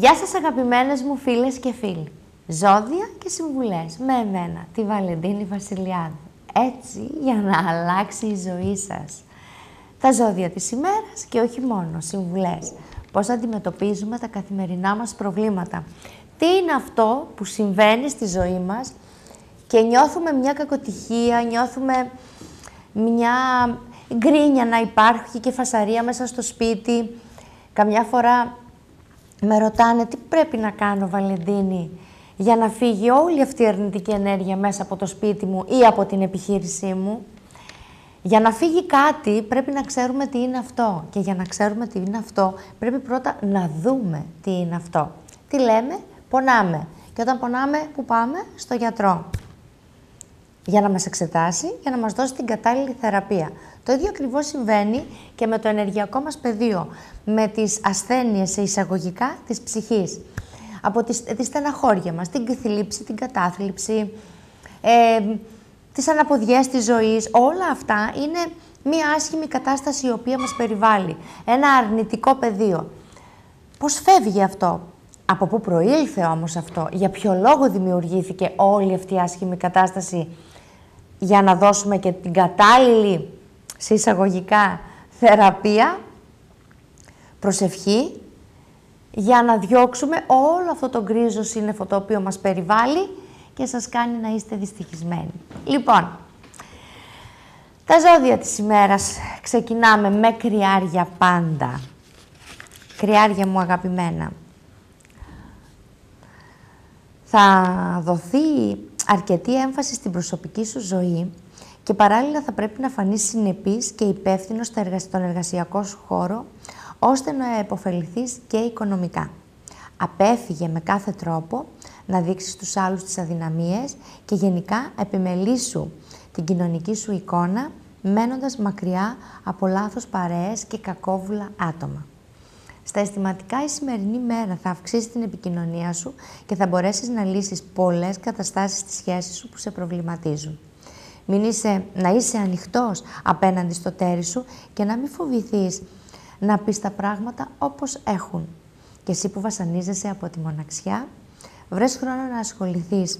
Γεια σας αγαπημένες μου φίλες και φίλοι. Ζώδια και συμβουλές με εμένα, τη Βαλεντίνη Βασιλιάδου. Έτσι για να αλλάξει η ζωή σας. Τα ζώδια της ημέρας και όχι μόνο, συμβουλές. Πώς αντιμετωπίζουμε τα καθημερινά μας προβλήματα. Τι είναι αυτό που συμβαίνει στη ζωή μας και νιώθουμε μια κακοτυχία, νιώθουμε μια γκρίνια να υπάρχει και φασαρία μέσα στο σπίτι. Καμιά φορά με ρωτάνε τι πρέπει να κάνω, Βαλεντίνη, για να φύγει όλη αυτή η αρνητική ενέργεια μέσα από το σπίτι μου ή από την επιχείρησή μου. Για να φύγει κάτι πρέπει να ξέρουμε τι είναι αυτό. Και για να ξέρουμε τι είναι αυτό πρέπει πρώτα να δούμε τι είναι αυτό. Τι λέμε, πονάμε. Και όταν πονάμε, πού πάμε, στο γιατρό για να μας εξετάσει, για να μας δώσει την κατάλληλη θεραπεία. Το ίδιο ακριβώς συμβαίνει και με το ενεργειακό μας πεδίο, με τις ασθένειες σε εισαγωγικά της ψυχής. Από τη, τη στεναχώρια μας, την θλίψη, την κατάθλιψη, ε, τις αναποδιές της ζωής, όλα αυτά είναι μία άσχημη κατάσταση η οποία μας περιβάλλει. Ένα αρνητικό πεδίο. Πώς φεύγει αυτό, από πού προήλθε όμως αυτό, για ποιο λόγο δημιουργήθηκε όλη αυτή η άσχημη κατάσταση για να δώσουμε και την κατάλληλη, σε εισαγωγικά, θεραπεία, προσευχή, για να διώξουμε όλο αυτό το γκρίζο σύννεφο το οποίο μας περιβάλλει και σας κάνει να είστε δυστυχισμένοι. Λοιπόν, τα ζώδια της ημέρας ξεκινάμε με κρυάρια πάντα. Κρυάρια μου αγαπημένα. Θα δοθεί αρκετή έμφαση στην προσωπική σου ζωή και παράλληλα θα πρέπει να φανείς συνεπής και υπεύθυνος στον εργασιακό σου χώρο, ώστε να επωφεληθείς και οικονομικά. Απέφυγε με κάθε τρόπο να δείξεις τους άλλους τις αδυναμίες και γενικά επιμελήσου την κοινωνική σου εικόνα μένοντας μακριά από λάθος παρέες και κακόβουλα άτομα. Στα αισθηματικά η σημερινή μέρα θα αυξήσει την επικοινωνία σου και θα μπορέσεις να λύσεις πολλές καταστάσεις στη σχέσης σου που σε προβληματίζουν. Μην είσαι, να είσαι ανοιχτός απέναντι στο τέρι σου και να μην φοβηθείς να πεις τα πράγματα όπως έχουν. Και εσύ που βασανίζεσαι από τη μοναξιά, βρες χρόνο να ασχοληθείς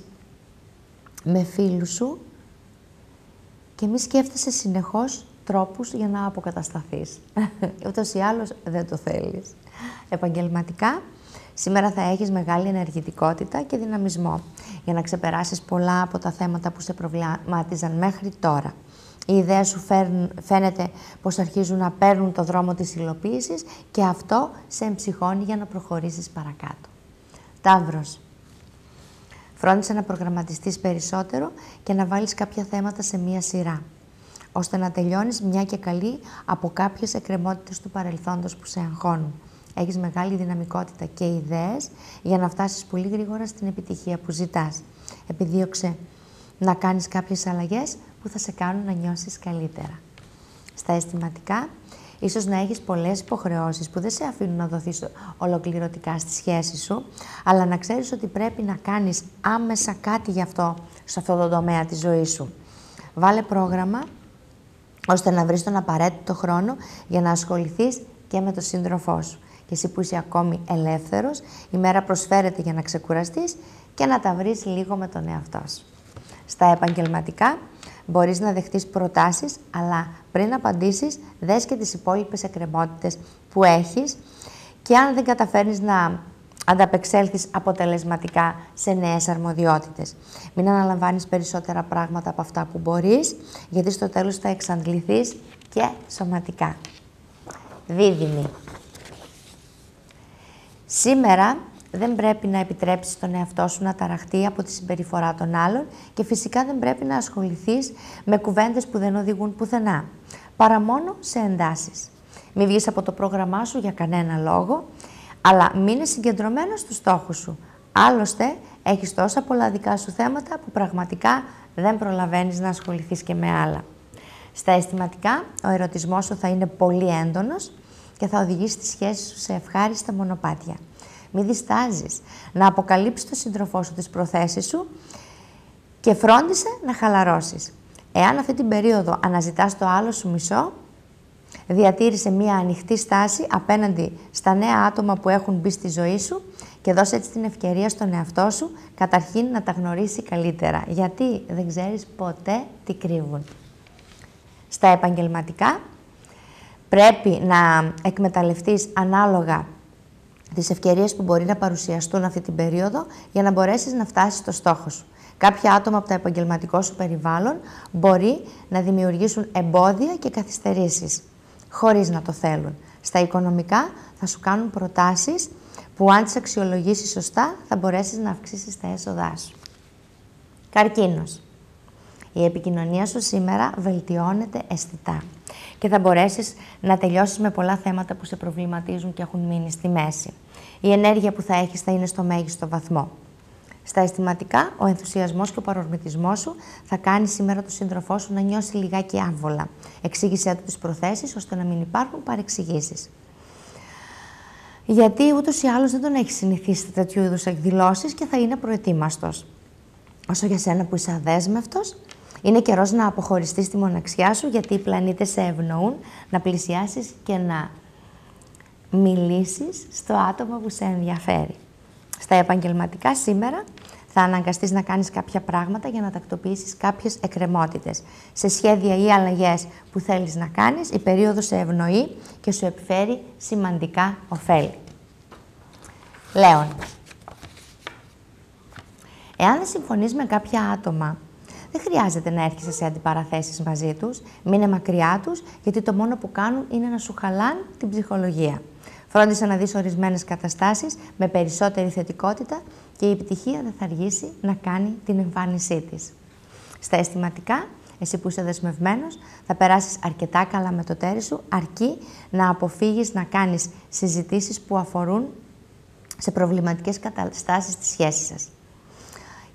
με φίλους σου και μη σκέφτεσαι συνεχώς τρόπους για να αποκατασταθείς. Ούτως ή άλλως δεν το θέλεις. Επαγγελματικά, σήμερα θα έχεις μεγάλη ενεργητικότητα και δυναμισμό για να ξεπεράσεις πολλά από τα θέματα που σε προβλημάτιζαν μέχρι τώρα. Οι ιδέες σου φαίνεται πως αρχίζουν να παίρνουν το δρόμο της υλοποίησης και αυτό σε εμψυχώνει για να προχωρήσεις παρακάτω. Ταύρος. Φρόντισε να προγραμματιστείς περισσότερο και να βάλεις κάποια θέματα σε μία σειρά ώστε να τελειώνεις μια και καλή από κάποιες εκκρεμότητες του παρελθόντος που σε αγχώνουν. Έχεις μεγάλη δυναμικότητα και ιδέες για να φτάσεις πολύ γρήγορα στην επιτυχία που ζητάς. Επιδίωξε να κάνεις κάποιες αλλαγές που θα σε κάνουν να νιώσεις καλύτερα. Στα αισθηματικά, ίσως να έχεις πολλές υποχρεώσεις που δεν σε αφήνουν να δοθείς ολοκληρωτικά στη σχέση σου, αλλά να ξέρεις ότι πρέπει να κάνεις άμεσα κάτι γι' αυτό, σε αυτό το τομέα της ζωής σου. Βάλε πρόγραμμα ώστε να βρεις τον απαραίτητο χρόνο για να ασχοληθείς και με τον σύντροφό σου. Και εσύ που είσαι ακόμη ελεύθερος, η μέρα προσφέρεται για να ξεκουραστείς και να τα βρεις λίγο με τον εαυτό σου. Στα επαγγελματικά μπορείς να δεχτείς προτάσεις, αλλά πριν απαντήσεις, δες και τις υπόλοιπες εκκρεμότητες που έχεις και αν δεν καταφέρνεις να ανταπεξέλθεις αποτελεσματικά σε νέες αρμοδιότητες. Μην αναλαμβάνεις περισσότερα πράγματα από αυτά που μπορείς, γιατί στο τέλος θα εξαντληθείς και σωματικά. Δίδυμη. Σήμερα δεν πρέπει να επιτρέψεις τον εαυτό σου να ταραχτεί από τη συμπεριφορά των άλλων και φυσικά δεν πρέπει να ασχοληθείς με κουβέντες που δεν οδηγούν πουθενά, παρά μόνο σε εντάσεις. Μην βγεις από το πρόγραμμά σου για κανένα λόγο, αλλά μείνε συγκεντρωμένος στους στόχους σου. Άλλωστε, έχεις τόσα πολλά δικά σου θέματα που πραγματικά δεν προλαβαίνεις να ασχοληθείς και με άλλα. Στα αισθηματικά, ο ερωτισμός σου θα είναι πολύ έντονος και θα οδηγήσει τη σχέση σου σε ευχάριστα μονοπάτια. Μην διστάζεις να αποκαλύψεις τον σύντροφό σου τις προθέσεις σου και φρόντισε να χαλαρώσεις. Εάν αυτή την περίοδο αναζητάς το άλλο σου μισό, διατήρησε μία ανοιχτή στάση απέναντι στα νέα άτομα που έχουν μπει στη ζωή σου και δώσε έτσι την ευκαιρία στον εαυτό σου καταρχήν να τα γνωρίσει καλύτερα, γιατί δεν ξέρεις ποτέ τι κρύβουν. Στα επαγγελματικά πρέπει να εκμεταλλευτείς ανάλογα τις ευκαιρίες που μπορεί να παρουσιαστούν αυτή την περίοδο για να μπορέσεις να φτάσεις στο στόχο σου. Κάποια άτομα από το επαγγελματικό σου περιβάλλον μπορεί να δημιουργήσουν εμπόδια και καθυστερήσεις, χωρίς να το θέλουν. Στα οικονομικά θα σου κάνουν προτάσεις που αν τις αξιολογήσεις σωστά θα μπορέσεις να αυξήσεις τα έσοδά σου. Καρκίνος. Η επικοινωνία σου σήμερα βελτιώνεται αισθητά και θα μπορέσεις να τελειώσεις με πολλά θέματα που σε προβληματίζουν και έχουν μείνει στη μέση. Η ενέργεια που θα έχεις θα είναι στο μέγιστο βαθμό. Στα αισθηματικά, ο ενθουσιασμός και ο παρορμητισμός σου θα κάνει σήμερα τον σύντροφό σου να νιώσει λιγάκι άμβολα. Εξήγησέ του τις προθέσεις ώστε να μην υπάρχουν παρεξηγήσεις. Γιατί ούτως ή άλλως δεν τον έχεις συνηθίσει τέτοιου είδους εκδηλώσεις και θα είναι προετοίμαστος. Όσο για σένα που είσαι αδέσμευτος, είναι καιρός να αποχωριστείς τη μοναξιά σου γιατί οι πλανήτες σε ευνοούν να πλησιάσεις και να μιλήσεις στο άτομο που σε ενδιαφέρει. Στα επαγγελματικά σήμερα θα αναγκαστείς να κάνεις κάποια πράγματα για να τακτοποιήσεις κάποιες εκκρεμότητες. Σε σχέδια ή αλλαγές που θέλεις να κάνεις, η περίοδος σε ευνοεί και σου επιφέρει σημαντικά ωφέλη. Λέων. Εάν δεν συμφωνείς με κάποια άτομα, δεν χρειάζεται να έρχεσαι σε αντιπαραθέσεις μαζί τους, μείνε μακριά τους, γιατί το μόνο που κάνουν είναι να σου χαλάνε την ψυχολογία. Φρόντισε να δεις ορισμένες καταστάσεις με περισσότερη θετικότητα και η επιτυχία δεν θα αργήσει να κάνει την εμφάνισή της. Στα αισθηματικά, εσύ που είσαι δεσμευμένος, θα περάσεις αρκετά καλά με το τέρι σου, αρκεί να αποφύγεις να κάνεις συζητήσεις που αφορούν σε προβληματικές καταστάσεις στη σχέσης σας.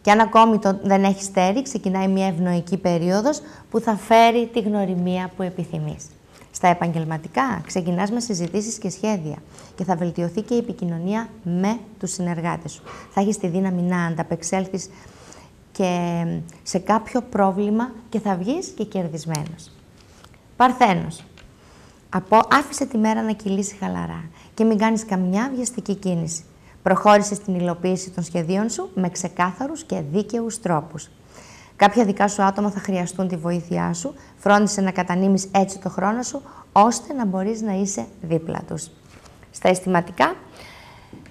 Και αν ακόμη το δεν έχεις τέρι, ξεκινάει μια ευνοϊκή περίοδος που θα φέρει τη γνωριμία που επιθυμείς. Στα επαγγελματικά ξεκινάς με συζητήσεις και σχέδια και θα βελτιωθεί και η επικοινωνία με τους συνεργάτες σου. Θα έχεις τη δύναμη να ανταπεξέλθεις και σε κάποιο πρόβλημα και θα βγεις και κερδισμένος. Παρθένος. Από, άφησε τη μέρα να κυλήσει χαλαρά και μην κάνεις καμιά βιαστική κίνηση. Προχώρησες στην υλοποίηση των σχεδίων σου με ξεκάθαρους και δίκαιους τρόπους. Κάποια δικά σου άτομα θα χρειαστούν τη βοήθειά σου. Φρόντισε να κατανείμεις έτσι το χρόνο σου, ώστε να μπορείς να είσαι δίπλα τους. Στα αισθηματικά,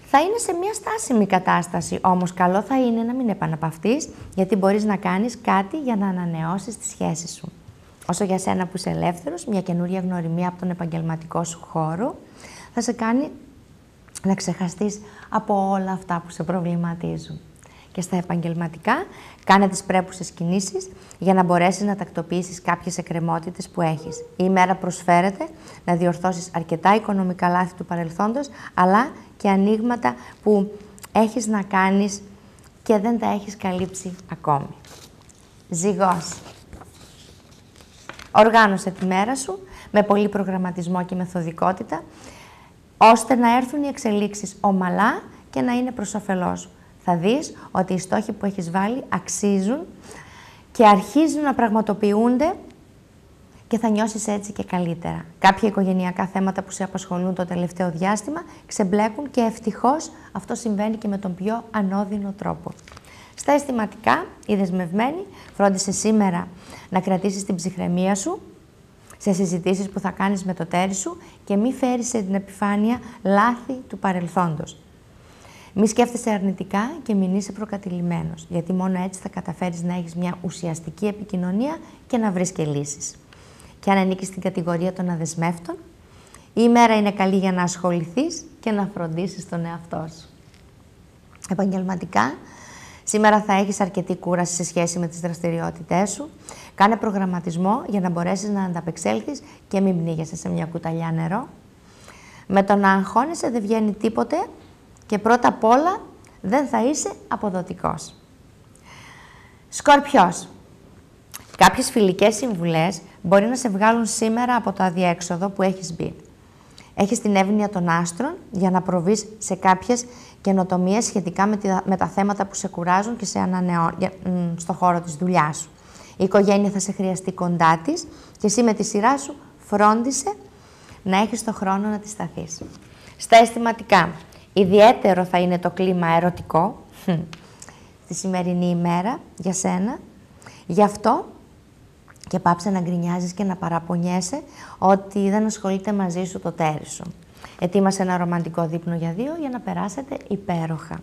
θα είναι σε μια στάσιμη κατάσταση, όμως καλό θα είναι να μην επαναπαυτείς, γιατί μπορείς να κάνεις κάτι για να ανανεώσεις τη σχέση σου. Όσο για σένα που είσαι ελεύθερος, μια καινούρια γνωριμία από τον επαγγελματικό σου χώρο θα σε κάνει να ξεχαστείς από όλα αυτά που σε προβληματίζουν και στα επαγγελματικά, κάνε τις πρέπουσες κινήσεις για να μπορέσεις να τακτοποιήσεις κάποιες εκκρεμότητες που έχεις. Η ημέρα προσφέρεται να διορθώσεις αρκετά οικονομικά λάθη του παρελθόντος, αλλά και ανοίγματα που έχεις να κάνεις και δεν τα έχεις καλύψει ακόμη. Ζυγός. Οργάνωσε τη μέρα σου με πολύ προγραμματισμό και μεθοδικότητα, ώστε να έρθουν οι εξελίξεις ομαλά και να είναι προς όφελός σου θα δεις ότι οι στόχοι που έχεις βάλει αξίζουν και αρχίζουν να πραγματοποιούνται και θα νιώσεις έτσι και καλύτερα. Κάποια οικογενειακά θέματα που σε απασχολούν το τελευταίο διάστημα ξεμπλέκουν και ευτυχώς αυτό συμβαίνει και με τον πιο ανώδυνο τρόπο. Στα αισθηματικά, οι δεσμευμένοι φρόντισε σήμερα να κρατήσεις την ψυχραιμία σου σε συζητήσεις που θα κάνεις με το τέρι σου και μη φέρεις σε την επιφάνεια λάθη του παρελθόντος. Μη σκέφτεσαι αρνητικά και μην είσαι προκατηλημένος, γιατί μόνο έτσι θα καταφέρεις να έχεις μια ουσιαστική επικοινωνία και να βρεις και λύσεις. Και αν ανήκεις στην κατηγορία των αδεσμεύτων, η ημέρα είναι καλή για να ασχοληθείς και να φροντίσεις τον εαυτό σου. Επαγγελματικά, σήμερα θα έχεις αρκετή κούραση σε σχέση με τις δραστηριότητές σου. Κάνε προγραμματισμό για να μπορέσεις να ανταπεξέλθεις και μην πνίγεσαι σε μια κουταλιά νερό. Με το να αγχώνεσαι δεν βγαίνει τίποτε και πρώτα απ' όλα δεν θα είσαι αποδοτικός. Σκορπιός. Κάποιες φιλικές συμβουλές μπορεί να σε βγάλουν σήμερα από το αδιέξοδο που έχεις μπει. Έχεις την εύνοια των άστρων για να προβείς σε κάποιες καινοτομίες σχετικά με, τα θέματα που σε κουράζουν και σε ανανεώνουν στο χώρο της δουλειάς σου. Η οικογένεια θα σε χρειαστεί κοντά της και εσύ με τη σειρά σου φρόντισε να έχεις το χρόνο να τη σταθείς. Στα αισθηματικά, ιδιαίτερο θα είναι το κλίμα ερωτικό στη σημερινή ημέρα για σένα. Γι' αυτό και πάψε να γκρινιάζεις και να παραπονιέσαι ότι δεν ασχολείται μαζί σου το τέρι σου. Ετοίμασε ένα ρομαντικό δείπνο για δύο για να περάσετε υπέροχα.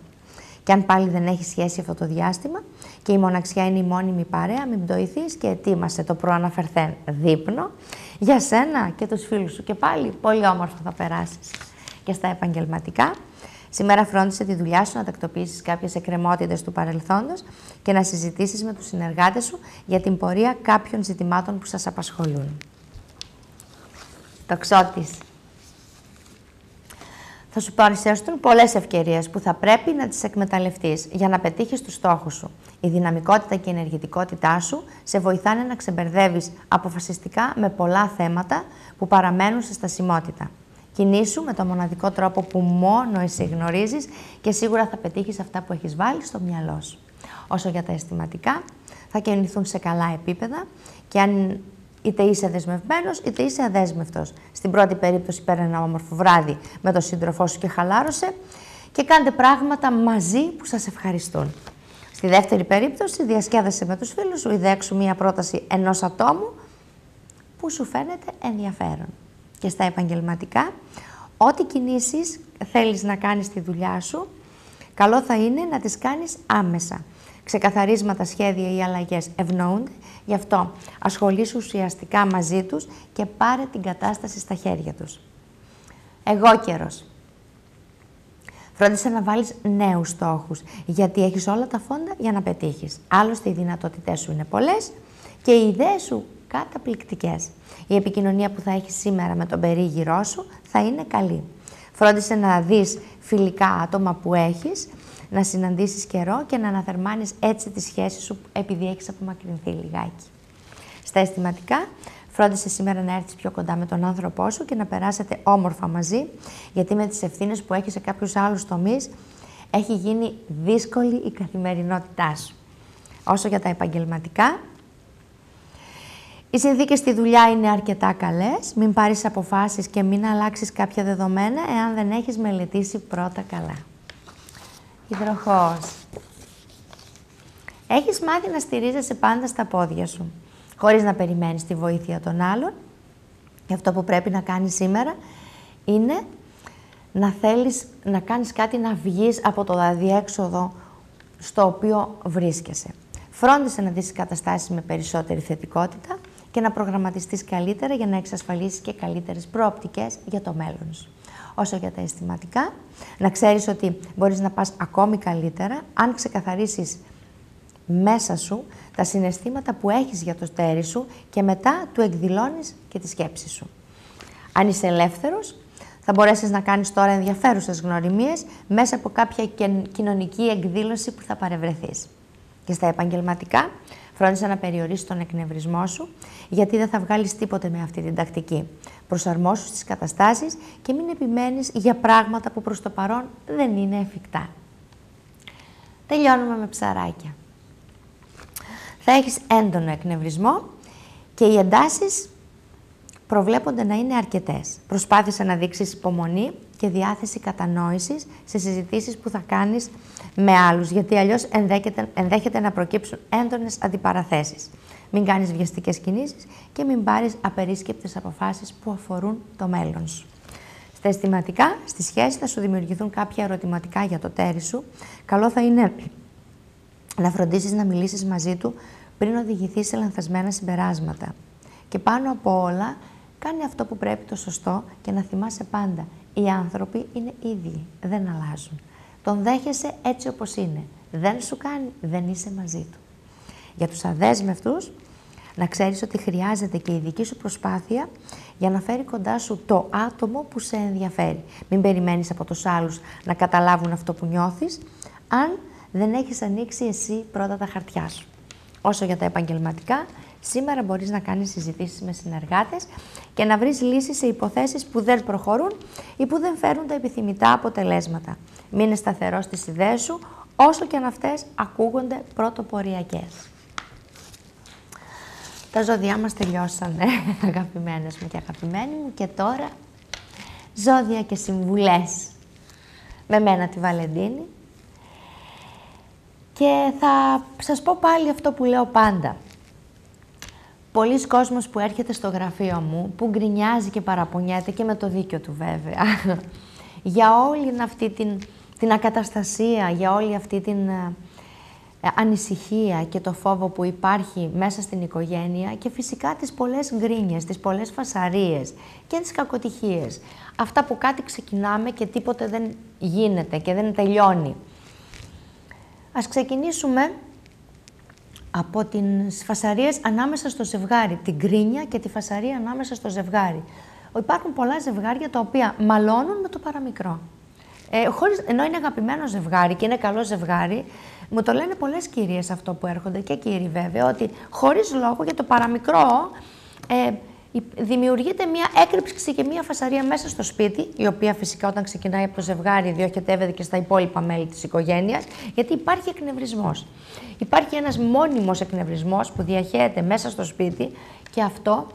Και αν πάλι δεν έχει σχέση αυτό το διάστημα και η μοναξιά είναι η μόνιμη παρέα, μην πτωηθείς και ετοίμασε το προαναφερθέν δείπνο για σένα και τους φίλους σου. Και πάλι πολύ όμορφα θα περάσεις. Και στα επαγγελματικά, Σήμερα φρόντισε τη δουλειά σου να τακτοποιήσεις κάποιες εκκρεμότητες του παρελθόντος και να συζητήσεις με τους συνεργάτες σου για την πορεία κάποιων ζητημάτων που σας απασχολούν. Τοξότης. Θα σου παρουσιαστούν πολλές ευκαιρίες που θα πρέπει να τις εκμεταλλευτείς για να πετύχεις τους στόχους σου. Η δυναμικότητα και η ενεργητικότητά σου σε βοηθάνε να ξεμπερδεύεις αποφασιστικά με πολλά θέματα που παραμένουν σε στασιμότητα. Κινήσου με το μοναδικό τρόπο που μόνο εσύ γνωρίζεις και σίγουρα θα πετύχεις αυτά που έχεις βάλει στο μυαλό σου. Όσο για τα αισθηματικά, θα κινηθούν σε καλά επίπεδα και αν είτε είσαι δεσμευμένος είτε είσαι αδέσμευτος. Στην πρώτη περίπτωση παίρνει ένα όμορφο βράδυ με τον σύντροφό σου και χαλάρωσε και κάντε πράγματα μαζί που σας ευχαριστούν. Στη δεύτερη περίπτωση, διασκέδασε με τους φίλους σου ή δέξου μία πρόταση ενός ατόμου που σου φαίνεται ενδιαφέρον και στα επαγγελματικά, ό,τι κινήσεις θέλεις να κάνεις στη δουλειά σου, καλό θα είναι να τις κάνεις άμεσα. Ξεκαθαρίσματα, σχέδια ή αλλαγές ευνοούνται, γι' αυτό ασχολήσου ουσιαστικά μαζί τους και πάρε την κατάσταση στα χέρια τους. Εγώ καιρος. Φρόντισε να βάλεις νέους στόχους, γιατί έχεις όλα τα φόντα για να πετύχεις. Άλλωστε οι δυνατότητές σου είναι πολλές και οι ιδέες σου καταπληκτικές. Η επικοινωνία που θα έχεις σήμερα με τον περίγυρό σου θα είναι καλή. Φρόντισε να δεις φιλικά άτομα που έχεις, να συναντήσεις καιρό και να αναθερμάνεις έτσι τη σχέση σου επειδή έχεις απομακρυνθεί λιγάκι. Στα αισθηματικά, φρόντισε σήμερα να έρθεις πιο κοντά με τον άνθρωπό σου και να περάσετε όμορφα μαζί, γιατί με τις ευθύνες που έχεις σε κάποιους άλλους τομείς, έχει γίνει δύσκολη η καθημερινότητά σου. Όσο για τα επαγγελματικά, οι συνθήκες στη δουλειά είναι αρκετά καλές. Μην πάρεις αποφάσεις και μην αλλάξεις κάποια δεδομένα εάν δεν έχεις μελετήσει πρώτα καλά. Υδροχός. Έχεις μάθει να στηρίζεσαι πάντα στα πόδια σου, χωρίς να περιμένεις τη βοήθεια των άλλων. Και αυτό που πρέπει να κάνεις σήμερα είναι να θέλεις να κάνεις κάτι να βγεις από το αδιέξοδο στο οποίο βρίσκεσαι. Φρόντισε να δεις καταστάσεις με περισσότερη θετικότητα και να προγραμματιστείς καλύτερα για να εξασφαλίσεις και καλύτερες προοπτικές για το μέλλον σου. Όσο για τα αισθηματικά, να ξέρεις ότι μπορείς να πας ακόμη καλύτερα αν ξεκαθαρίσεις μέσα σου τα συναισθήματα που έχεις για το στέρι σου και μετά του εκδηλώνεις και τη σκέψη σου. Αν είσαι ελεύθερος, θα μπορέσεις να κάνεις τώρα ενδιαφέρουσες γνωριμίες μέσα από κάποια κοινωνική εκδήλωση που θα παρευρεθείς. Και στα επαγγελματικά, Φρόντισε να περιορίσει τον εκνευρισμό σου, γιατί δεν θα βγάλεις τίποτε με αυτή την τακτική. Προσαρμόσου στις καταστάσεις και μην επιμένεις για πράγματα που προς το παρόν δεν είναι εφικτά. Τελειώνουμε με ψαράκια. Θα έχεις έντονο εκνευρισμό και οι εντάσεις προβλέπονται να είναι αρκετές. Προσπάθησε να δείξεις υπομονή και διάθεση κατανόησης σε συζητήσεις που θα κάνεις με άλλους, γιατί αλλιώς ενδέχεται, ενδέχεται να προκύψουν έντονες αντιπαραθέσεις. Μην κάνεις βιαστικές κινήσεις και μην πάρεις απερίσκεπτες αποφάσεις που αφορούν το μέλλον σου. Στα αισθηματικά, στη σχέση θα σου δημιουργηθούν κάποια ερωτηματικά για το τέρι σου. Καλό θα είναι να φροντίσεις να μιλήσεις μαζί του πριν οδηγηθείς σε λανθασμένα συμπεράσματα. Και πάνω από όλα, Κάνε αυτό που πρέπει το σωστό και να θυμάσαι πάντα. Οι άνθρωποι είναι ίδιοι, δεν αλλάζουν. τον δέχεσαι έτσι όπως είναι. Δεν σου κάνει, δεν είσαι μαζί του. Για τους αδέσμευτους, να ξέρεις ότι χρειάζεται και η δική σου προσπάθεια για να φέρει κοντά σου το άτομο που σε ενδιαφέρει. Μην περιμένεις από τους άλλους να καταλάβουν αυτό που νιώθεις, αν δεν έχεις ανοίξει εσύ πρώτα τα χαρτιά σου. Όσο για τα επαγγελματικά, σήμερα μπορείς να κάνεις συζητήσεις με συνεργάτες και να βρεις λύσεις σε υποθέσεις που δεν προχωρούν ή που δεν φέρουν τα επιθυμητά αποτελέσματα. Μείνε σταθερός στις ιδέες σου, όσο και αν αυτές ακούγονται πρωτοποριακές. Τα ζώδιά μας τελειώσανε, αγαπημένες μου και αγαπημένοι μου, και τώρα ζώδια και συμβουλές με μένα τη Βαλεντίνη. Και θα σας πω πάλι αυτό που λέω πάντα. Πολλοί κόσμος που έρχεται στο γραφείο μου, που γκρινιάζει και παραπονιέται και με το δίκιο του βέβαια, για όλη αυτή την, την ακαταστασία, για όλη αυτή την ε, ανησυχία και το φόβο που υπάρχει μέσα στην οικογένεια και φυσικά τις πολλές γκρίνιες, τις πολλές φασαρίες και τις κακοτυχίες. Αυτά που κάτι ξεκινάμε και τίποτε δεν γίνεται και δεν τελειώνει. Ας ξεκινήσουμε από τις φασαρίες ανάμεσα στο ζευγάρι, την κρίνια και τη φασαρία ανάμεσα στο ζευγάρι. Υπάρχουν πολλά ζευγάρια τα οποία μαλώνουν με το παραμικρό. Ε, χωρίς, ενώ είναι αγαπημένο ζευγάρι και είναι καλό ζευγάρι, μου το λένε πολλές κυρίες αυτό που έρχονται και κύριοι βέβαια, ότι χωρίς λόγο για το παραμικρό ε, δημιουργείται μια έκρηψη και μια φασαρία μέσα στο σπίτι, η οποία φυσικά όταν ξεκινάει από το ζευγάρι διοχετεύεται και στα υπόλοιπα μέλη της οικογένειας, γιατί υπάρχει εκνευρισμός. Υπάρχει ένας μόνιμος εκνευρισμός που διαχέεται μέσα στο σπίτι και αυτό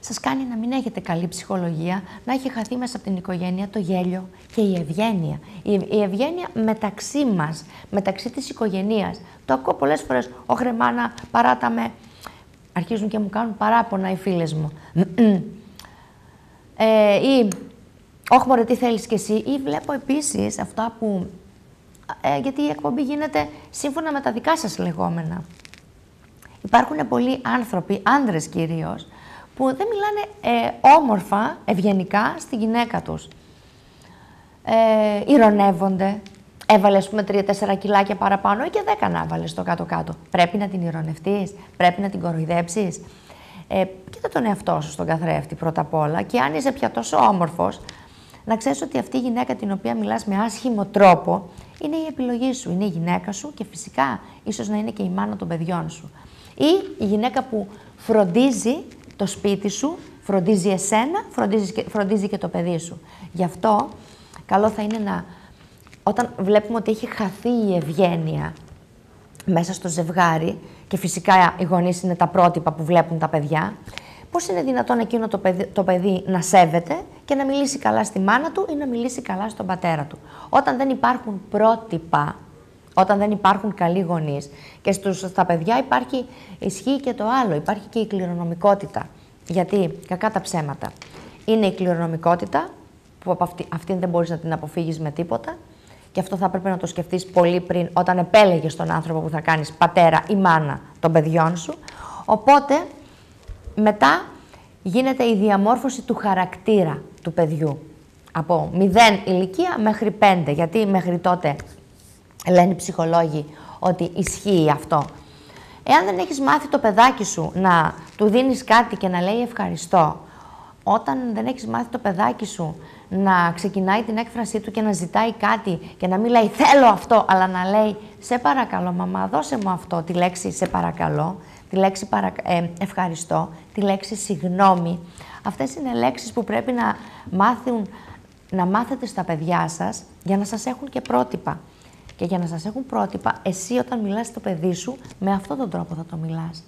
σας κάνει να μην έχετε καλή ψυχολογία, να έχει χαθεί μέσα από την οικογένεια το γέλιο και η ευγένεια. Η, ευγένεια μεταξύ μας, μεταξύ της οικογένειας. Το ακούω πολλές φορές, «Ωχ μάνα, παράτα με». Αρχίζουν και μου κάνουν παράπονα οι φίλες μου. Ε, ή «Όχι μωρέ, τι θέλεις κι εσύ». Ή βλέπω επίσης αυτά που... Ε, γιατί η εκπομπή γίνεται σύμφωνα με τα δικά σας λεγόμενα. Υπάρχουν πολλοί άνθρωποι, άνδρες κυρίως, που δεν μιλάνε ε, όμορφα, ευγενικά στη γυναίκα τους. Ε, ηρωνεύονται. Έβαλε, ας πούμε, τρία-τέσσερα κιλάκια παραπάνω ή και δέκα να βάλεις στο κάτω-κάτω. Πρέπει να την ηρωνευτείς, πρέπει να την κοροϊδέψεις. Ε, κοίτα τον εαυτό σου στον καθρέφτη πρώτα απ' όλα και αν είσαι πια τόσο όμορφος, να ξέρεις ότι αυτή η γυναίκα την οποία μιλάς με άσχημο τρόπο είναι η επιλογή σου, είναι η γυναίκα σου και φυσικά ίσως να είναι και η μάνα των παιδιών σου. Ή η γυναίκα που φροντίζει το σπίτι σου, φροντίζει εσένα, φροντίζεις και, φροντίζει και το παιδί σου. Γι' αυτό καλό θα είναι να, όταν βλέπουμε ότι έχει χαθεί η ευγένεια μέσα στο ζευγάρι, και φυσικά οι γονείς είναι τα πρότυπα που βλέπουν τα παιδιά, πώς είναι δυνατόν εκείνο το παιδί, το παιδί να σέβεται και να μιλήσει καλά στη μάνα του ή να μιλήσει καλά στον πατέρα του. Όταν δεν υπάρχουν πρότυπα, όταν δεν υπάρχουν καλοί γονείς και στους, στα παιδιά υπάρχει, ισχύει και το άλλο, υπάρχει και η κληρονομικότητα. Γιατί, κακά τα ψέματα, είναι η κληρονομικότητα, που από αυτή, αυτήν δεν μπορείς να την αποφύγεις με τίποτα, και αυτό θα πρέπει να το σκεφτείς πολύ πριν, όταν επέλεγες τον άνθρωπο που θα κάνεις πατέρα ή μάνα των παιδιών σου. Οπότε, μετά γίνεται η διαμόρφωση του χαρακτήρα του παιδιού. Από 0 ηλικία μέχρι 5, γιατί μέχρι τότε λένε οι ψυχολόγοι ότι ισχύει αυτό. Εάν δεν έχεις μάθει το παιδάκι σου να του δίνεις κάτι και να λέει ευχαριστώ, όταν δεν έχεις μάθει το παιδάκι σου να ξεκινάει την έκφρασή του και να ζητάει κάτι και να μην λέει θέλω αυτό, αλλά να λέει σε παρακαλώ μαμά δώσε μου αυτό, τη λέξη σε παρακαλώ, τη λέξη ε, ευχαριστώ, τη λέξη συγγνώμη. Αυτές είναι λέξεις που πρέπει να, μάθουν, να μάθετε στα παιδιά σας για να σας έχουν και πρότυπα. Και για να σας έχουν πρότυπα, εσύ όταν μιλάς στο παιδί σου, με αυτόν τον τρόπο θα το μιλάς.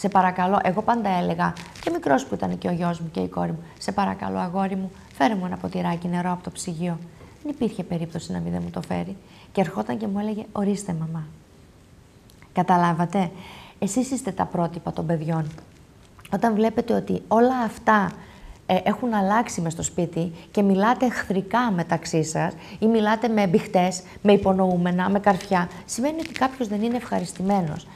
Σε παρακαλώ, εγώ πάντα έλεγα, και μικρός που ήταν και ο γιος μου και η κόρη μου, σε παρακαλώ, αγόρι μου, φέρε μου ένα ποτηράκι νερό από το ψυγείο. Δεν υπήρχε περίπτωση να μην δεν μου το φέρει. Και ερχόταν και μου έλεγε, ορίστε μαμά. Καταλάβατε, εσείς είστε τα πρότυπα των παιδιών. Όταν βλέπετε ότι όλα αυτά ε, έχουν αλλάξει μες στο σπίτι και μιλάτε εχθρικά μεταξύ σας ή μιλάτε με μπιχτές, με υπονοούμενα, με καρφιά, σημαίνει ότι κάποιος δεν είναι ευχαριστημένος.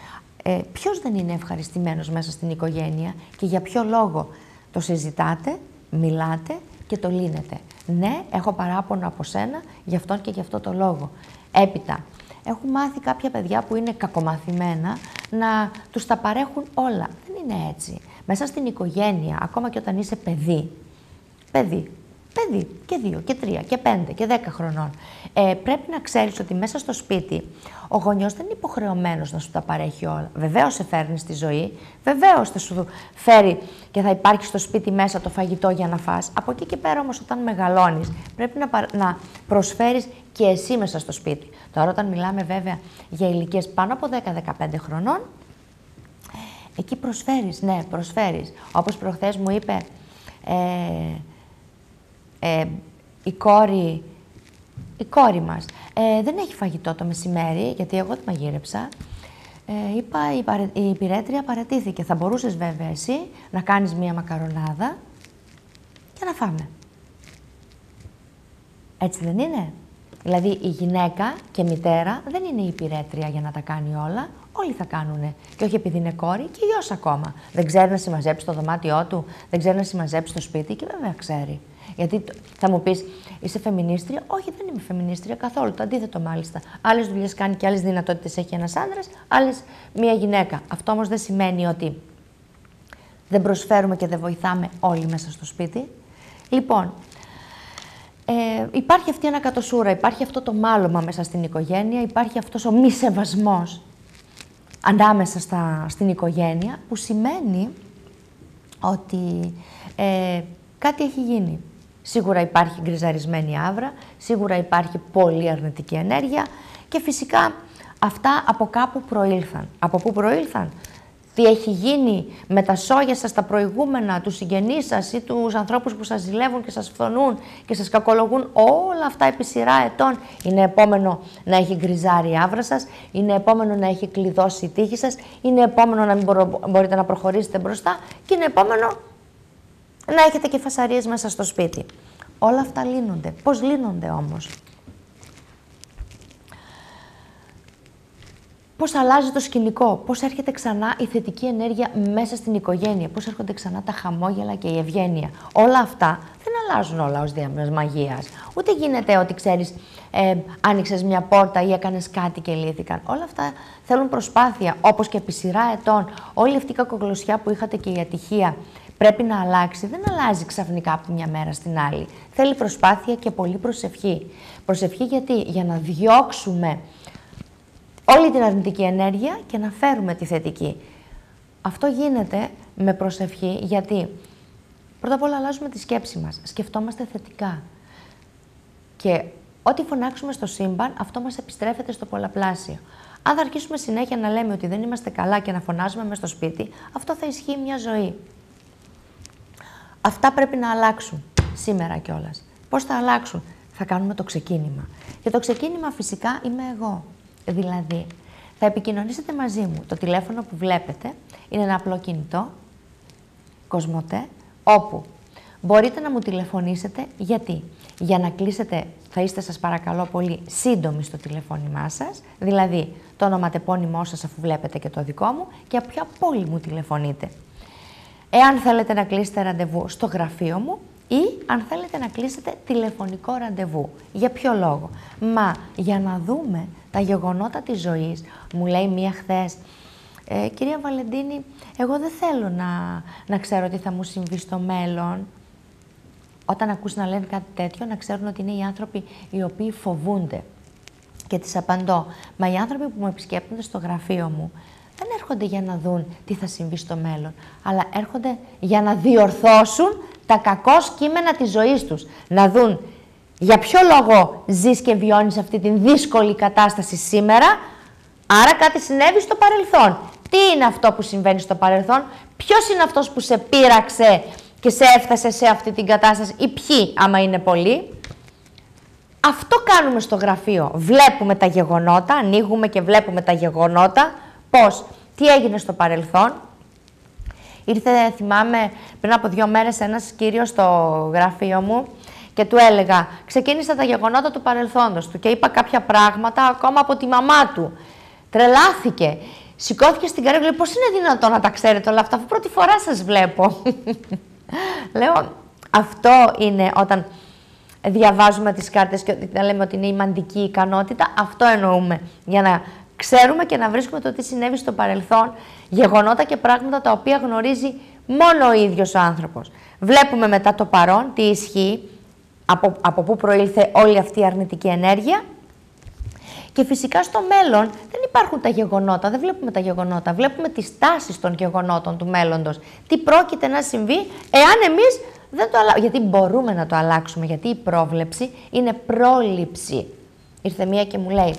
Ε, ποιος δεν είναι ευχαριστημένος μέσα στην οικογένεια και για ποιο λόγο; Το συζητάτε, μιλάτε και το λύνετε. Ναι, έχω παράπονο από σένα γι' αυτόν και γι' αυτό το λόγο. Έπειτα, έχουν μάθει κάποια παιδιά που είναι κακομαθημένα να τους τα παρέχουν όλα. Δεν είναι έτσι. Μέσα στην οικογένεια, ακόμα και όταν είσαι παιδί, παιδί, παιδί και δύο και τρία και πέντε και δέκα χρονών, ε, πρέπει να ξέρεις ότι μέσα στο σπίτι ο γονιός δεν είναι υποχρεωμένος να σου τα παρέχει όλα. Βεβαίως σε φέρνει στη ζωή, βεβαίως θα σου φέρει και θα υπάρχει στο σπίτι μέσα το φαγητό για να φας. Από εκεί και πέρα όμως όταν μεγαλώνεις πρέπει να, να προσφέρεις και εσύ μέσα στο σπίτι. Τώρα όταν μιλάμε βέβαια για ηλικίες πάνω από 10-15 χρονών, εκεί προσφέρεις, ναι, προσφέρεις. Όπως προχθές μου είπε ε, ε, η κόρη, η κόρη μας, ε, δεν έχει φαγητό το μεσημέρι, γιατί εγώ τη μαγείρεψα. Ε, είπα, η, παρε, η υπηρέτρια παρατήθηκε. Θα μπορούσες βέβαια εσύ να κάνεις μία μακαρονάδα και να φάμε. Έτσι δεν είναι; Δηλαδή η γυναίκα και μητέρα δεν είναι η υπηρέτρια για να τα κάνει όλα. Όλοι θα κάνουν. Και όχι επειδή είναι κόρη και γιος ακόμα. Δεν ξέρει να συμμαζέψει το δωμάτιό του, δεν ξέρει να συμμαζέψει το σπίτι και βέβαια ξέρει. Γιατί θα μου πεις, είσαι φεμινίστρια; Όχι, δεν είμαι φεμινίστρια καθόλου. Το αντίθετο μάλιστα. Άλλες δουλειές κάνει και άλλες δυνατότητες έχει ένας άντρα, άλλες μία γυναίκα. Αυτό όμως δεν σημαίνει ότι δεν προσφέρουμε και δεν βοηθάμε όλοι μέσα στο σπίτι. Λοιπόν, ε, υπάρχει αυτή η ανακατοσούρα, υπάρχει αυτό το μάλωμα μέσα στην οικογένεια, υπάρχει αυτός ο μη σεβασμός ανάμεσα στα, στην οικογένεια, που σημαίνει ότι ε, κάτι έχει γίνει. Σίγουρα υπάρχει γκριζαρισμένη άβρα, σίγουρα υπάρχει πολύ αρνητική ενέργεια και φυσικά αυτά από κάπου προήλθαν. Από πού προήλθαν; τι έχει γίνει με τα σόγια σας, τα προηγούμενα, τους συγγενείς σας ή τους ανθρώπους που σας ζηλεύουν και σας φθονούν και σας κακολογούν, όλα αυτά επί σειρά ετών. Είναι επόμενο να έχει γκριζάρει η άβρα σας, είναι επόμενο να έχει κλειδώσει η τύχη σας, είναι επόμενο να μην μπορείτε να προχωρήσετε μπροστά και είναι επόμενο να έχετε και φασαρίες μέσα στο σπίτι. Όλα αυτά λύνονται. Πώς λύνονται όμως; πώς αλλάζει το σκηνικό, πώς έρχεται ξανά η θετική ενέργεια μέσα στην οικογένεια, πώς έρχονται ξανά τα χαμόγελα και η ευγένεια; Όλα αυτά δεν αλλάζουν όλα ως διάμεσης μαγείας. Ούτε γίνεται ότι ξέρεις, ε, άνοιξες μια πόρτα ή έκανες κάτι και λύθηκαν. Όλα αυτά θέλουν προσπάθεια, όπως και επί σειρά ετών. Όλη αυτή η κακογλωσιά που είχατε και η ατυχία πρέπει να αλλάξει. Δεν αλλάζει ξαφνικά από μια μέρα στην άλλη. Θέλει προσπάθεια και πολύ προσευχή. Προσευχή γιατί, για να διώξουμε όλη την αρνητική ενέργεια και να φέρουμε τη θετική. Αυτό γίνεται με προσευχή γιατί πρώτα απ' όλα αλλάζουμε τη σκέψη μας, σκεφτόμαστε θετικά. Και ό,τι φωνάξουμε στο σύμπαν, αυτό μας επιστρέφεται στο πολλαπλάσιο. Αν θα αρχίσουμε συνέχεια να λέμε ότι δεν είμαστε καλά και να φωνάζουμε μέσα στο σπίτι, αυτό θα ισχύει μια ζωή. Αυτά πρέπει να αλλάξουν σήμερα κιόλας. Πώς θα αλλάξουν, θα κάνουμε το ξεκίνημα. Και το ξεκίνημα φυσικά είμαι εγώ. Δηλαδή, θα επικοινωνήσετε μαζί μου. Το τηλέφωνο που βλέπετε είναι ένα απλό κινητό, Κοσμοτέ, όπου μπορείτε να μου τηλεφωνήσετε. Γιατί; Για να κλείσετε, θα είστε σας παρακαλώ πολύ σύντομοι στο τηλεφώνημά σας, δηλαδή το ονοματεπώνυμό σας αφού βλέπετε και το δικό μου και από ποια πόλη μου τηλεφωνείτε. Εάν θέλετε να κλείσετε ραντεβού στο γραφείο μου, ή αν θέλετε να κλείσετε τηλεφωνικό ραντεβού. Για ποιο λόγο; Μα για να δούμε τα γεγονότα της ζωής. Μου λέει μία χθες, ε, κυρία Βαλεντίνη, εγώ δεν θέλω να, να ξέρω τι θα μου συμβεί στο μέλλον. Όταν ακούς να λένε κάτι τέτοιο, να ξέρουν ότι είναι οι άνθρωποι οι οποίοι φοβούνται. Και τις απαντώ, μα οι άνθρωποι που μου επισκέπτονται στο γραφείο μου, δεν έρχονται για να δουν τι θα συμβεί στο μέλλον, αλλά έρχονται για να διορθώσουν τα κακό κείμενα της ζωής τους. Να δουν για ποιο λόγο ζεις και βιώνεις αυτή την δύσκολη κατάσταση σήμερα, άρα κάτι συνέβη στο παρελθόν. Τι είναι αυτό που συμβαίνει στο παρελθόν, ποιος είναι αυτός που σε πείραξε και σε έφτασε σε αυτή την κατάσταση ή ποιοι, άμα είναι πολλοί. Αυτό κάνουμε στο γραφείο. Βλέπουμε τα γεγονότα, ανοίγουμε και βλέπουμε τα γεγονότα, πώς, τι έγινε στο παρελθόν. Ήρθε, θυμάμαι, πριν από δύο μέρες ένας κύριος στο γραφείο μου και του έλεγα, ξεκίνησα τα γεγονότα του παρελθόντος του και είπα κάποια πράγματα ακόμα από τη μαμά του. Τρελάθηκε. Σηκώθηκε στην καρέκλα, λέει, πώς είναι δυνατόν να τα ξέρετε όλα αυτά, αφού πρώτη φορά σας βλέπω. Λέω, Αυτό είναι όταν διαβάζουμε τις κάρτες και ότι λέμε ότι είναι η μαντική ικανότητα. Αυτό εννοούμε. Για να ξέρουμε και να βρίσκουμε το τι συνέβη στο παρελθόν, γεγονότα και πράγματα τα οποία γνωρίζει μόνο ο ίδιος ο άνθρωπος. Βλέπουμε μετά το παρόν τι ισχύει, από, από πού προήλθε όλη αυτή η αρνητική ενέργεια και φυσικά στο μέλλον δεν υπάρχουν τα γεγονότα, δεν βλέπουμε τα γεγονότα, βλέπουμε τις τάσεις των γεγονότων του μέλλοντος. Τι πρόκειται να συμβεί εάν εμείς δεν το αλλάξουμε. Γιατί μπορούμε να το αλλάξουμε, γιατί η πρόβλεψη είναι πρόληψη. Ήρθε μία και μου λέει,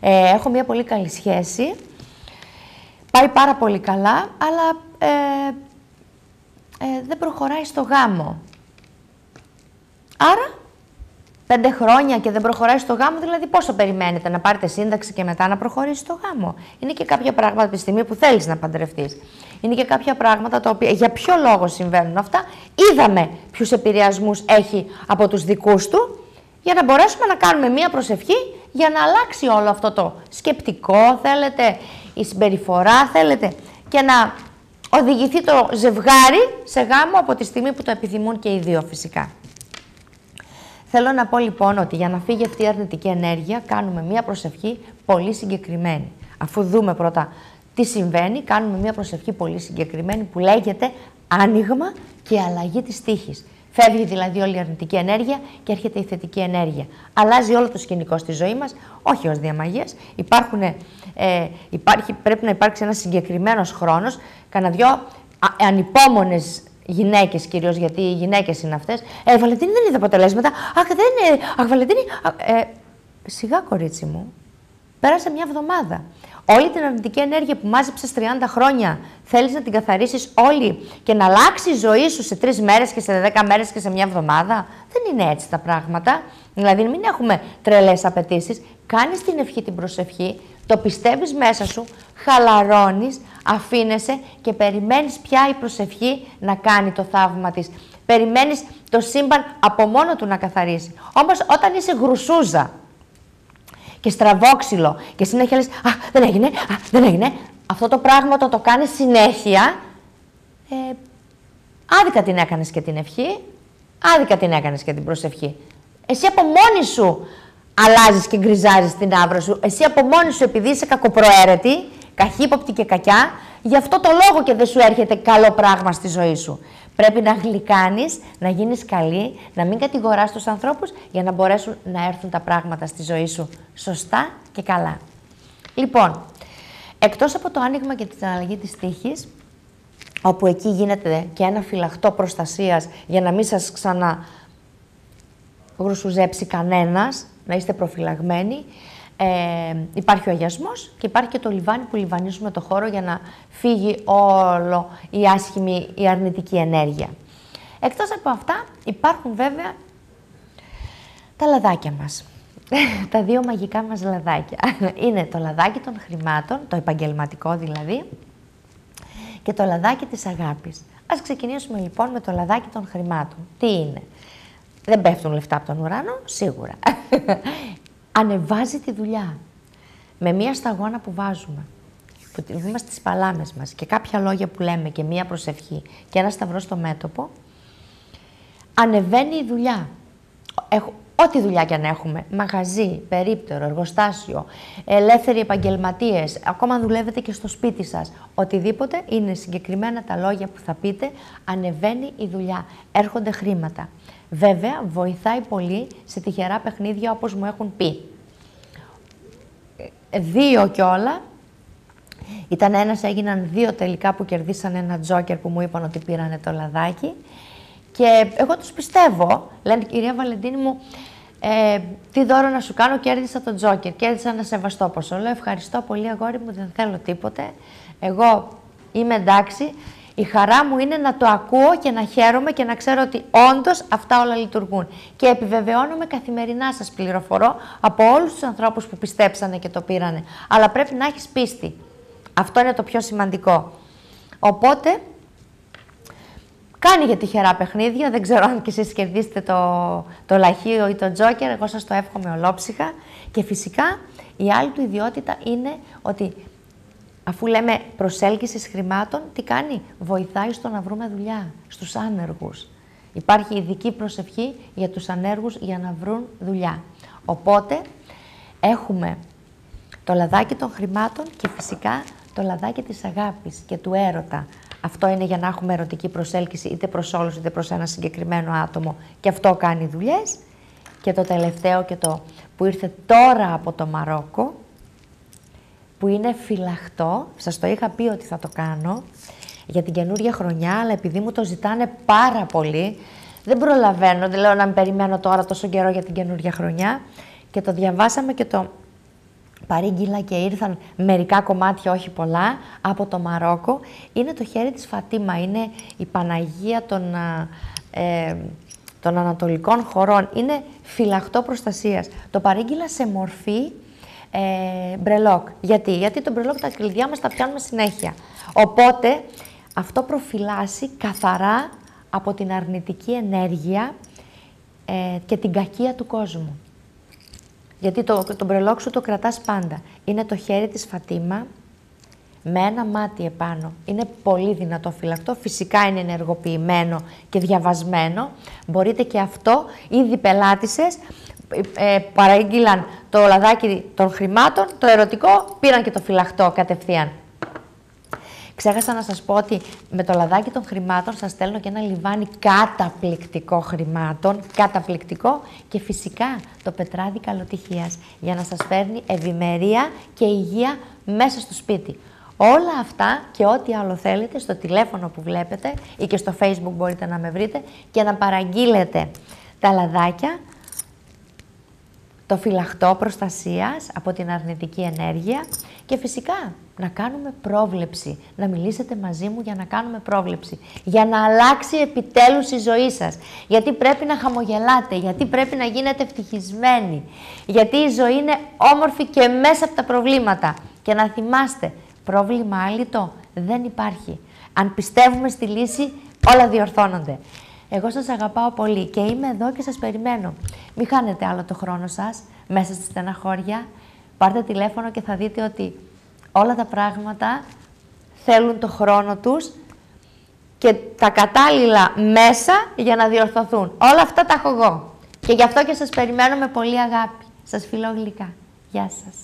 ε, έχω μία πολύ καλή σχέση, πάει πάρα πολύ καλά, αλλά ε, ε, δεν προχωράει στο γάμο. Άρα, πέντε χρόνια και δεν προχωράει στο γάμο, δηλαδή πόσο περιμένετε να πάρετε σύνταξη και μετά να προχωρήσει στο γάμο. Είναι και κάποια πράγματα από τη στιγμή που θέλεις να παντρευτείς. Είναι και κάποια πράγματα τα οποία, για ποιο λόγο συμβαίνουν αυτά. Είδαμε ποιους επηρεασμούς έχει από τους δικούς του, για να μπορέσουμε να κάνουμε μία προσευχή για να αλλάξει όλο αυτό το σκεπτικό, θέλετε, η συμπεριφορά, θέλετε, και να οδηγηθεί το ζευγάρι σε γάμο από τη στιγμή που το επιθυμούν και οι δύο φυσικά. Θέλω να πω λοιπόν ότι για να φύγει αυτή η αρνητική ενέργεια κάνουμε μία προσευχή πολύ συγκεκριμένη. Αφού δούμε πρώτα τι συμβαίνει, κάνουμε μία προσευχή πολύ συγκεκριμένη που λέγεται άνοιγμα και αλλαγή της τύχης. Φεύγει δηλαδή όλη η αρνητική ενέργεια και έρχεται η θετική ενέργεια. Αλλάζει όλο το σκηνικό στη ζωή μας, όχι ως διαμαγείας. Υπάρχουν, ε, υπάρχει, πρέπει να υπάρξει ένας συγκεκριμένος χρόνος, κανένα δυο ανυπόμονες γυναίκες κυρίως, γιατί οι γυναίκες είναι αυτές. Ε, Βαλεντίνη δεν είδε αποτελέσματα. Αχ, δεν είναι. Αχ, Βαλεντίνη. Ε, σιγά, κορίτσι μου. Πέρασε μια εβδομάδα. Όλη την αρνητική ενέργεια που μάζεψες 30 χρόνια, θέλεις να την καθαρίσεις όλη και να αλλάξει η ζωή σου σε τρεις μέρες και σε 10 μέρες και σε μια εβδομάδα; Δεν είναι έτσι τα πράγματα. Δηλαδή, μην έχουμε τρελές απαιτήσεις. Κάνεις την ευχή την προσευχή, το πιστεύεις μέσα σου, χαλαρώνεις, αφήνεσαι και περιμένεις πια η προσευχή να κάνει το θαύμα της. Περιμένεις το σύμπαν από μόνο του να καθαρίσει. Όμως, όταν είσαι γρουσούζα, και στραβόξυλο και συνέχεια λες «Α, δεν έγινε, α, δεν έγινε». Αυτό το πράγμα το το κάνεις συνέχεια, ε, άδικα την έκανες και την ευχή, άδικα την έκανες και την προσευχή. Εσύ από μόνη σου αλλάζεις και γκριζάζεις την άβρα σου. Εσύ από μόνη σου επειδή είσαι κακοπροαίρετη, καχύποπτη και κακιά, γι' αυτό το λόγο και δεν σου έρχεται καλό πράγμα στη ζωή σου. Πρέπει να γλυκάνεις, να γίνεις καλή, να μην κατηγοράς τους ανθρώπους για να μπορέσουν να έρθουν τα πράγματα στη ζωή σου σωστά και καλά. Λοιπόν, εκτός από το άνοιγμα και την αλλαγή της τύχης, όπου εκεί γίνεται και ένα φυλαχτό προστασίας για να μην σας ξανά γρουσουζέψει κανένας, να είστε προφυλαγμένοι, ε, υπάρχει ο αγιασμός και υπάρχει και το λιβάνι που λιβανίζουμε το χώρο για να φύγει όλο η άσχημη, η αρνητική ενέργεια. Εκτός από αυτά υπάρχουν βέβαια τα λαδάκια μας. τα δύο μαγικά μας λαδάκια. Είναι το λαδάκι των χρημάτων, το επαγγελματικό δηλαδή, και το λαδάκι της αγάπης. Ας ξεκινήσουμε λοιπόν με το λαδάκι των χρημάτων. Τι είναι; Δεν πέφτουν λεφτά από τον ουρανό, σίγουρα ανεβάζει τη δουλειά. Με μία σταγόνα που βάζουμε, που είμαστε στις παλάμες μας και κάποια λόγια που λέμε και μία προσευχή και ένα σταυρό στο μέτωπο, ανεβαίνει η δουλειά. Έχω, ό,τι δουλειά και αν έχουμε, μαγαζί, περίπτερο, εργοστάσιο, ελεύθεροι επαγγελματίες, ακόμα αν δουλεύετε και στο σπίτι σας, οτιδήποτε είναι συγκεκριμένα τα λόγια που θα πείτε, ανεβαίνει η δουλειά, έρχονται χρήματα. Βέβαια, βοηθάει πολύ σε τυχερά παιχνίδια όπως μου έχουν πει. Δύο κιόλα. Ήταν ένας, έγιναν δύο τελικά που κερδίσαν ένα τζόκερ που μου είπαν ότι πήρανε το λαδάκι. Και εγώ τους πιστεύω. Λένε, κυρία Βαλεντίνη μου, ε, τι δώρο να σου κάνω, κέρδισα το τζόκερ. Κέρδισα ένα σεβαστό ποσό. Λέω, ευχαριστώ πολύ αγόρι μου, δεν θέλω τίποτε. Εγώ είμαι εντάξει. Η χαρά μου είναι να το ακούω και να χαίρομαι και να ξέρω ότι όντως αυτά όλα λειτουργούν. Και επιβεβαιώνομαι καθημερινά, σας πληροφορώ, από όλους τους ανθρώπους που πιστέψανε και το πήρανε. Αλλά πρέπει να έχεις πίστη. Αυτό είναι το πιο σημαντικό. Οπότε, κάνει για τυχερά παιχνίδια. Δεν ξέρω αν και εσείς κερδίσετε το, το λαχείο ή το τζόκερ. Εγώ σας το εύχομαι ολόψυχα. Και φυσικά η άλλη του ιδιότητα είναι ότι Αφού λέμε προσέλκυσης χρημάτων, τι κάνει, βοηθάει στο να βρούμε δουλειά, στους άνεργους. Υπάρχει ειδική προσευχή για τους ανέργους για να βρουν δουλειά. Οπότε έχουμε το λαδάκι των χρημάτων και φυσικά το λαδάκι της αγάπης και του έρωτα. Αυτό είναι για να έχουμε ερωτική προσέλκυση είτε προς όλους είτε προς ένα συγκεκριμένο άτομο και αυτό κάνει δουλειές. Και το τελευταίο και το που ήρθε τώρα από το Μαρόκο, που είναι φυλαχτό, σας το είχα πει ότι θα το κάνω, για την καινούργια χρονιά, αλλά επειδή μου το ζητάνε πάρα πολύ, δεν προλαβαίνω, δεν λέω να μην περιμένω τώρα τόσο καιρό για την καινούργια χρονιά. Και το διαβάσαμε και το παρήγγειλα και ήρθαν μερικά κομμάτια, όχι πολλά, από το Μαρόκο. Είναι το χέρι της Φατίμα, είναι η Παναγία των, ε, των Ανατολικών χωρών. Είναι φυλαχτό προστασίας. Το παρήγγειλα σε μορφή ε, μπρελόκ. Γιατί; Γιατί το μπρελόκ τα κλειδιά μας τα πιάνουμε συνέχεια. Οπότε αυτό προφυλάσσει καθαρά από την αρνητική ενέργεια ε, και την κακία του κόσμου. Γιατί το, το μπρελόκ σου το κρατάς πάντα. Είναι το χέρι της Φατίμα με ένα μάτι επάνω. Είναι πολύ δυνατό φυλακτό. Φυσικά είναι ενεργοποιημένο και διαβασμένο. Μπορείτε και αυτό, ήδη πελάτησες, ε, ε παραγγείλαν το λαδάκι των χρημάτων, το ερωτικό, πήραν και το φυλαχτό κατευθείαν. Ξέχασα να σας πω ότι με το λαδάκι των χρημάτων σας στέλνω και ένα λιβάνι καταπληκτικό χρημάτων, καταπληκτικό και φυσικά το πετράδι καλοτυχίας για να σας φέρνει ευημερία και υγεία μέσα στο σπίτι. Όλα αυτά και ό,τι άλλο θέλετε στο τηλέφωνο που βλέπετε ή και στο facebook μπορείτε να με βρείτε και να παραγγείλετε τα λαδάκια το φυλαχτό προστασίας από την αρνητική ενέργεια και φυσικά να κάνουμε πρόβλεψη, να μιλήσετε μαζί μου για να κάνουμε πρόβλεψη, για να αλλάξει επιτέλους η ζωή σας, γιατί πρέπει να χαμογελάτε, γιατί πρέπει να γίνετε ευτυχισμένοι, γιατί η ζωή είναι όμορφη και μέσα από τα προβλήματα. Και να θυμάστε, πρόβλημα άλυτο δεν υπάρχει. Αν πιστεύουμε στη λύση, όλα διορθώνονται. Εγώ σας αγαπάω πολύ και είμαι εδώ και σας περιμένω. Μην χάνετε άλλο το χρόνο σας μέσα στη στεναχώρια. Πάρτε τηλέφωνο και θα δείτε ότι όλα τα πράγματα θέλουν το χρόνο τους και τα κατάλληλα μέσα για να διορθωθούν. Όλα αυτά τα έχω εγώ. Και γι' αυτό και σας περιμένω με πολύ αγάπη. Σας φιλώ γλυκά. Γεια σας.